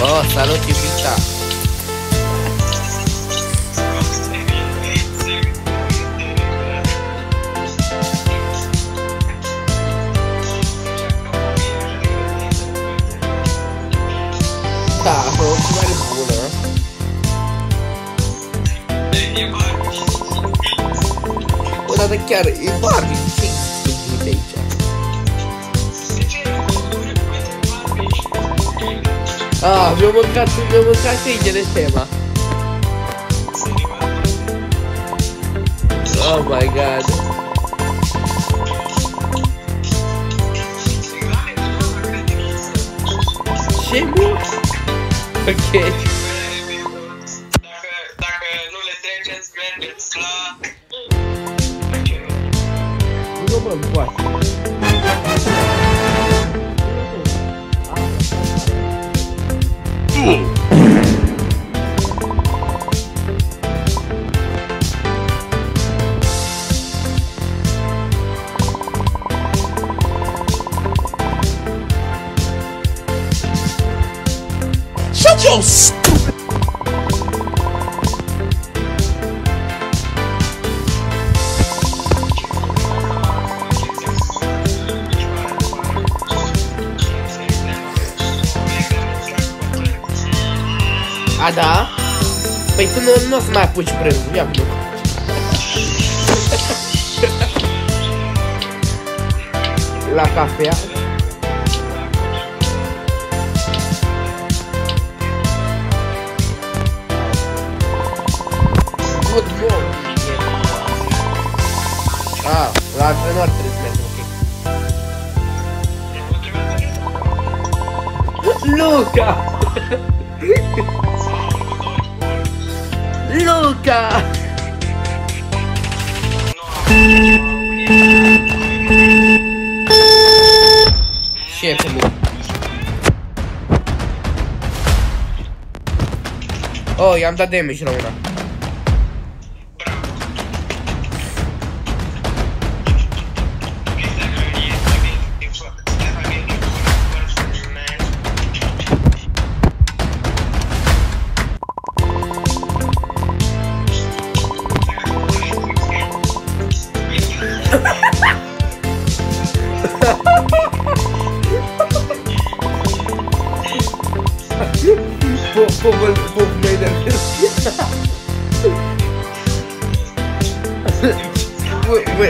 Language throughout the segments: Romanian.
oh, salut, pinta. Tá, foi o que mais né? Dar chiar e Barbie, ce e de aici? Ah, mi-au mâncat, mi-au mâncat câinele tema. Oh my god. Ce mă? Ok. Dacă, dacă nu le treceți, mergeți la... Boa. Shut your A, da? Păi tu nu, nu o să mai apuci prânzul, ia nu. La cafea. Good morning. Ah, la antrenor trebuie să mergem, ok. Luca! Șeful meu. Oh, i-am dat damage la. vou vou vou meio da vou, vou,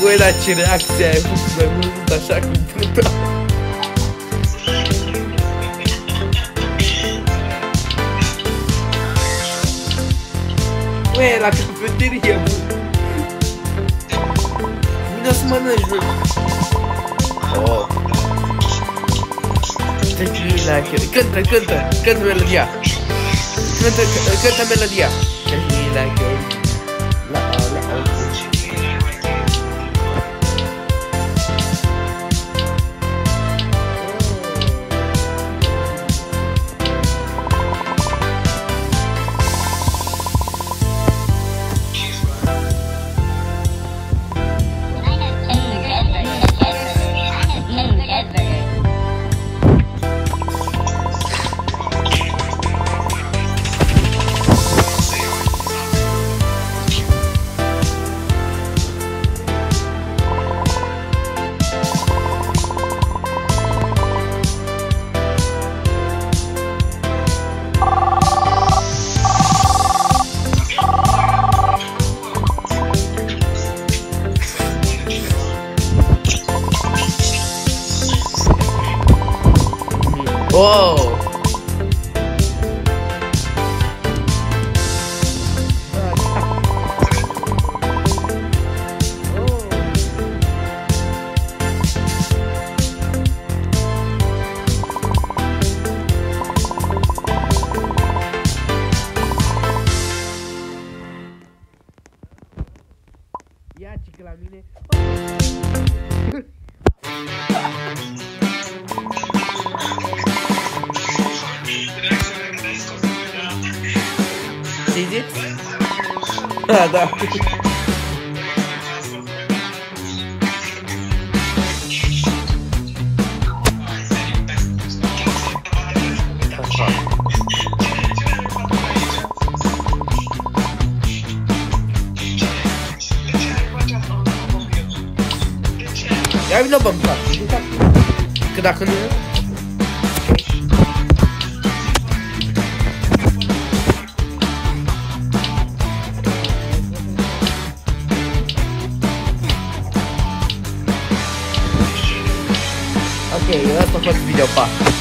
vou ir tirar que é vou da chácara puta. Ué, lá que eu preferia, Minhas manas, Oh. Cântă, cântă, cântă melodia Cântă, cântă melodia Cântă melodia Oh! Ia ce la mine. Dedi. Ha da. Ya bir de bak bak. Kıdakını. 算是比较棒。